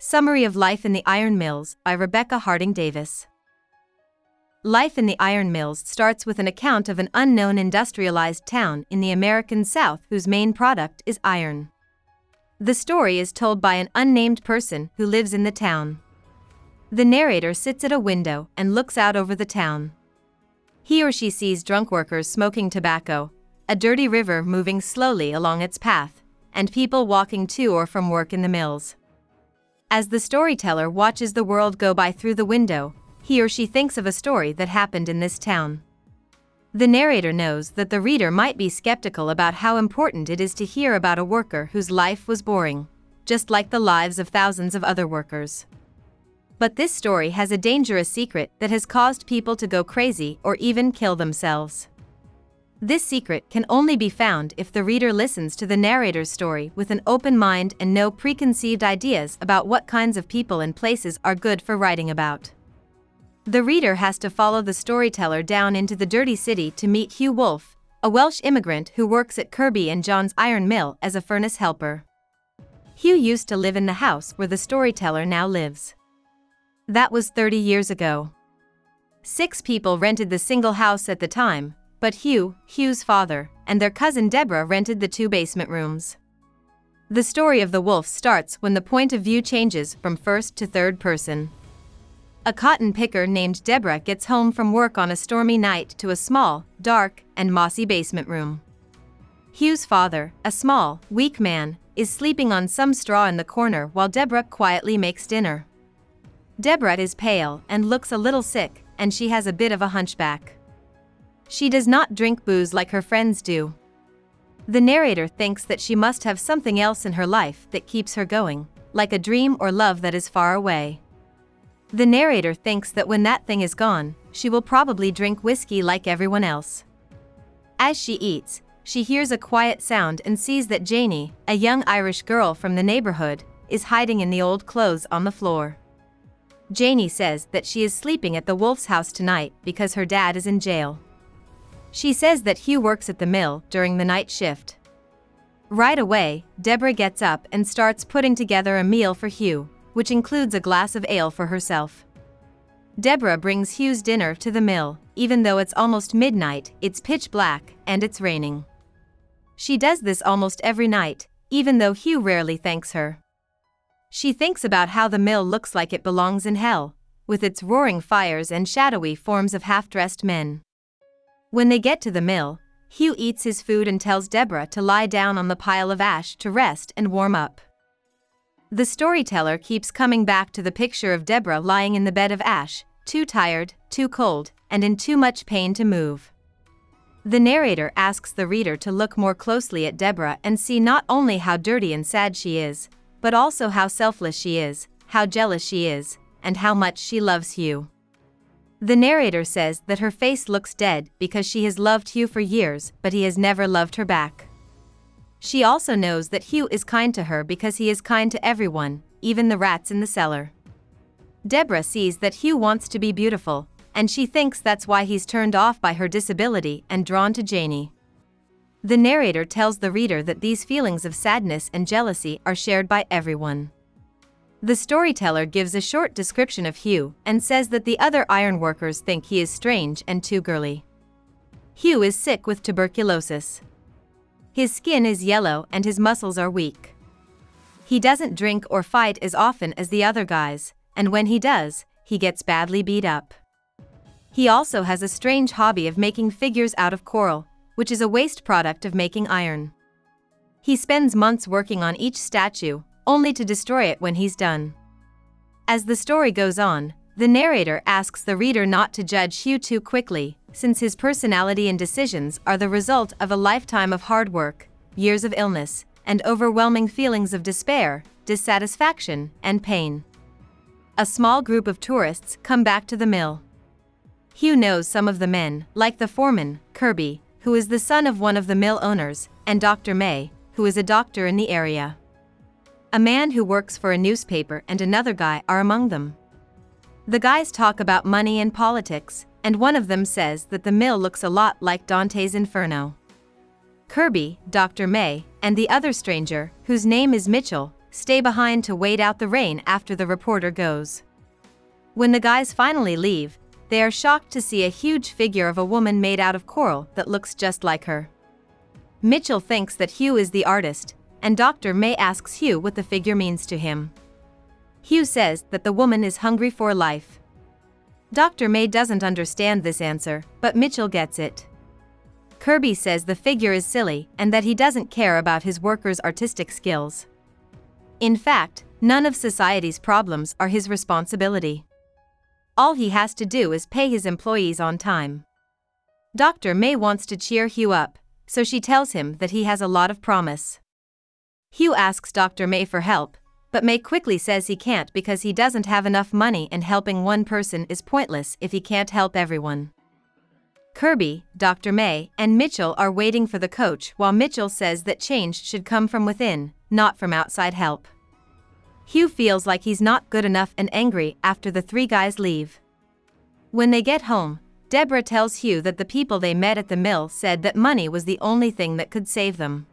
Summary of Life in the Iron Mills by Rebecca Harding Davis. Life in the iron mills starts with an account of an unknown industrialized town in the American South whose main product is iron. The story is told by an unnamed person who lives in the town. The narrator sits at a window and looks out over the town. He or she sees drunk workers smoking tobacco, a dirty river moving slowly along its path, and people walking to or from work in the mills. As the storyteller watches the world go by through the window, he or she thinks of a story that happened in this town. The narrator knows that the reader might be skeptical about how important it is to hear about a worker whose life was boring, just like the lives of thousands of other workers. But this story has a dangerous secret that has caused people to go crazy or even kill themselves. This secret can only be found if the reader listens to the narrator's story with an open mind and no preconceived ideas about what kinds of people and places are good for writing about. The reader has to follow the storyteller down into the dirty city to meet Hugh Wolfe, a Welsh immigrant who works at Kirby and John's iron mill as a furnace helper. Hugh used to live in the house where the storyteller now lives. That was 30 years ago. Six people rented the single house at the time, but Hugh, Hugh's father, and their cousin Deborah rented the two basement rooms. The story of the Wolfe starts when the point of view changes from first to third person. A cotton picker named Deborah gets home from work on a stormy night to a small, dark, and mossy basement room. Hugh's father, a small, weak man, is sleeping on some straw in the corner while Deborah quietly makes dinner. Deborah is pale and looks a little sick, and she has a bit of a hunchback. She does not drink booze like her friends do. The narrator thinks that she must have something else in her life that keeps her going, like a dream or love that is far away. The narrator thinks that when that thing is gone, she will probably drink whiskey like everyone else. As she eats, she hears a quiet sound and sees that Janie, a young Irish girl from the neighborhood, is hiding in the old clothes on the floor. Janie says that she is sleeping at the Wolfe's house tonight because her dad is in jail. She says that Hugh works at the mill during the night shift. Right away, Deborah gets up and starts putting together a meal for Hugh, which includes a glass of ale for herself. Deborah brings Hugh's dinner to the mill, even though it's almost midnight, it's pitch black, and it's raining. She does this almost every night, even though Hugh rarely thanks her. She thinks about how the mill looks like it belongs in hell, with its roaring fires and shadowy forms of half dressed men. When they get to the mill, Hugh eats his food and tells Deborah to lie down on the pile of ash to rest and warm up. The storyteller keeps coming back to the picture of Deborah lying in the bed of ash, too tired, too cold, and in too much pain to move. The narrator asks the reader to look more closely at Deborah and see not only how dirty and sad she is, but also how selfless she is, how jealous she is, and how much she loves Hugh. The narrator says that her face looks dead because she has loved Hugh for years, but he has never loved her back. She also knows that Hugh is kind to her because he is kind to everyone, even the rats in the cellar. Deborah sees that Hugh wants to be beautiful, and she thinks that's why he's turned off by her disability and drawn to Janie. The narrator tells the reader that these feelings of sadness and jealousy are shared by everyone. The storyteller gives a short description of Hugh and says that the other ironworkers think he is strange and too girly. Hugh is sick with tuberculosis. His skin is yellow and his muscles are weak. He doesn't drink or fight as often as the other guys, and when he does, he gets badly beat up. He also has a strange hobby of making figures out of korl, which is a waste product of making iron. He spends months working on each statue, only to destroy it when he's done. As the story goes on, the narrator asks the reader not to judge Hugh too quickly, since his personality and decisions are the result of a lifetime of hard work, years of illness, and overwhelming feelings of despair, dissatisfaction, and pain. A small group of tourists come back to the mill. Hugh knows some of the men, like the foreman, Kirby, who is the son of one of the mill owners, and Dr. May, who is a doctor in the area. A man who works for a newspaper and another guy are among them. The guys talk about money and politics, and one of them says that the mill looks a lot like Dante's Inferno. Kirby, Dr. May, and the other stranger, whose name is Mitchell, stay behind to wait out the rain after the reporter goes. When the guys finally leave, they are shocked to see a huge figure of a woman made out of korl that looks just like her. Mitchell thinks that Hugh is the artist, and Dr. May asks Hugh what the figure means to him. Hugh says that the woman is hungry for life. Dr. May doesn't understand this answer, but Mitchell gets it. Kirby says the figure is silly and that he doesn't care about his workers' artistic skills. In fact, none of society's problems are his responsibility. All he has to do is pay his employees on time. Dr. May wants to cheer Hugh up, so she tells him that he has a lot of promise. Hugh asks Dr. May for help, but May quickly says he can't because he doesn't have enough money and helping one person is pointless if he can't help everyone. Kirby, Dr. May, and Mitchell are waiting for the coach while Mitchell says that change should come from within, not from outside help. Hugh feels like he's not good enough and angry after the three guys leave. When they get home, Deborah tells Hugh that the people they met at the mill said that money was the only thing that could save them.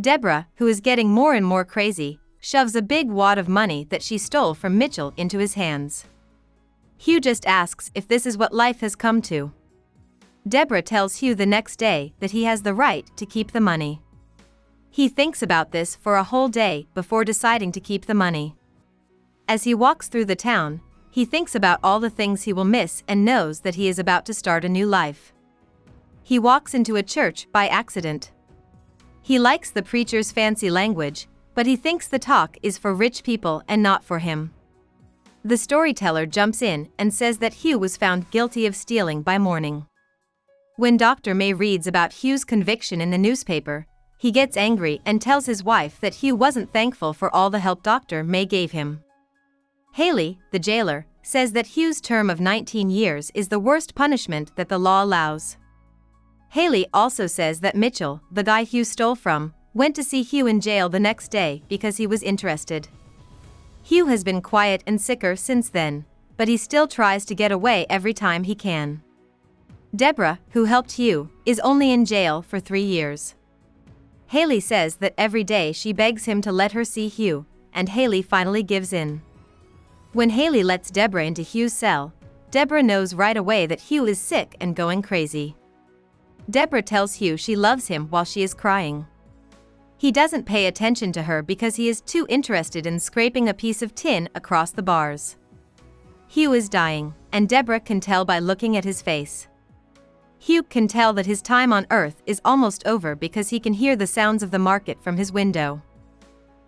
Deborah, who is getting more and more crazy, shoves a big wad of money that she stole from Mitchell into his hands. Hugh just asks if this is what life has come to. Deborah tells Hugh the next day that he has the right to keep the money. He thinks about this for a whole day before deciding to keep the money. As he walks through the town, he thinks about all the things he will miss and knows that he is about to start a new life. He walks into a church by accident. He likes the preacher's fancy language, but he thinks the talk is for rich people and not for him. The storyteller jumps in and says that Hugh was found guilty of stealing by morning. When Dr. May reads about Hugh's conviction in the newspaper, he gets angry and tells his wife that Hugh wasn't thankful for all the help Dr. May gave him. Haley, the jailer, says that Hugh's term of 19 years is the worst punishment that the law allows. Haley also says that Mitchell, the guy Hugh stole from, went to see Hugh in jail the next day because he was interested. Hugh has been quiet and sicker since then, but he still tries to get away every time he can. Deborah, who helped Hugh, is only in jail for three years. Haley says that every day she begs him to let her see Hugh, and Haley finally gives in. When Haley lets Deborah into Hugh's cell, Deborah knows right away that Hugh is sick and going crazy. Deborah tells Hugh she loves him while she is crying. He doesn't pay attention to her because he is too interested in scraping a piece of tin across the bars. Hugh is dying, and Deborah can tell by looking at his face. Hugh can tell that his time on Earth is almost over because he can hear the sounds of the market from his window.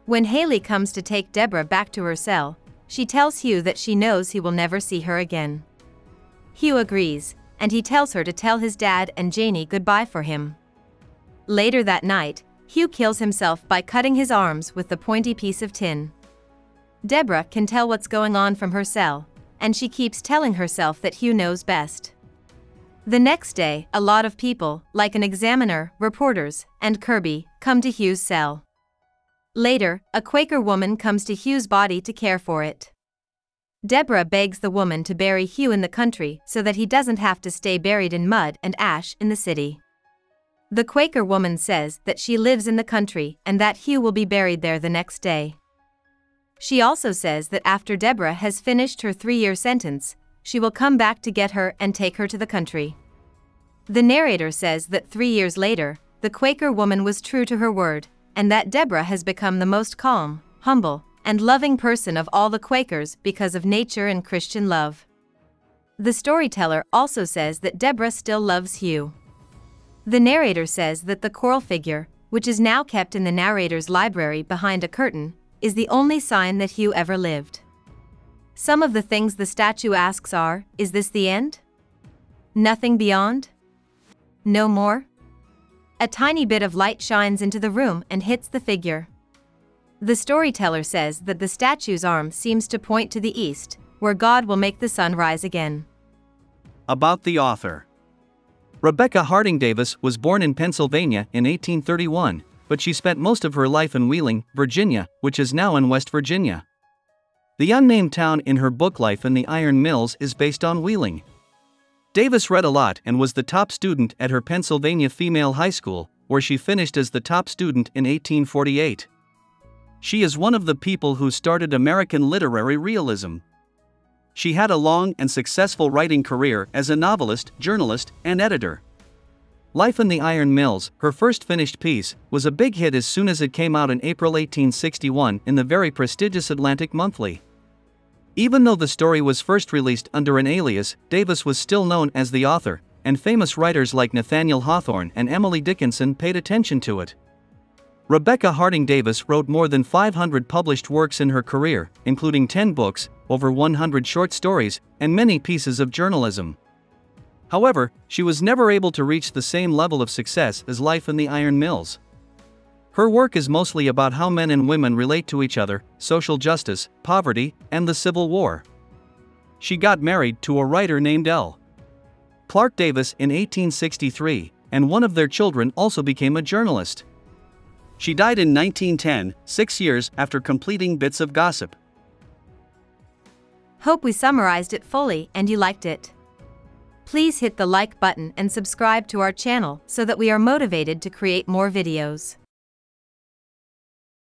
When Haley comes to take Deborah back to her cell, she tells Hugh that she knows he will never see her again. Hugh agrees, and he tells her to tell his dad and Janie goodbye for him. Later that night, Hugh kills himself by cutting his arms with the pointy piece of tin. Deborah can tell what's going on from her cell, and she keeps telling herself that Hugh knows best. The next day, a lot of people, like an examiner, reporters, and Kirby, come to Hugh's cell. Later, a Quaker woman comes to Hugh's body to care for it. Deborah begs the woman to bury Hugh in the country so that he doesn't have to stay buried in mud and ash in the city. The Quaker woman says that she lives in the country and that Hugh will be buried there the next day. She also says that after Deborah has finished her three year sentence, she will come back to get her and take her to the country. The narrator says that three years later, the Quaker woman was true to her word, and that Deborah has become the most calm, humble, and loving person of all the Quakers because of nature and Christian love. The storyteller also says that Deborah still loves Hugh. The narrator says that the korl figure, which is now kept in the narrator's library behind a curtain, is the only sign that Hugh ever lived. Some of the things the statue asks are Is this the end? Nothing beyond? No more? A tiny bit of light shines into the room and hits the figure. The storyteller says that the statue's arm seems to point to the east, where God will make the sun rise again. About the author Rebecca Harding Davis was born in Pennsylvania in 1831, but she spent most of her life in Wheeling, Virginia, which is now in West Virginia. The unnamed town in her book Life in the Iron Mills is based on Wheeling. Davis read a lot and was the top student at her Pennsylvania Female High School, where she finished as the top student in 1848. She is one of the people who started American literary realism. She had a long and successful writing career as a novelist, journalist, and editor. Life in the Iron Mills, her first finished piece, was a big hit as soon as it came out in April 1861 in the very prestigious Atlantic Monthly. Even though the story was first released under an alias, Davis was still known as the author, and famous writers like Nathaniel Hawthorne and Emily Dickinson paid attention to it. Rebecca Harding Davis wrote more than 500 published works in her career, including 10 books, over 100 short stories, and many pieces of journalism. However, she was never able to reach the same level of success as Life in the Iron Mills. Her work is mostly about how men and women relate to each other, social justice, poverty, and the Civil War. She got married to a writer named L. Clarke Davis in 1863, and one of their children also became a journalist. She died in 1910, six years after completing Bits of Gossip. Hope we summarized it fully and you liked it. Please hit the like button and subscribe to our channel so that we are motivated to create more videos.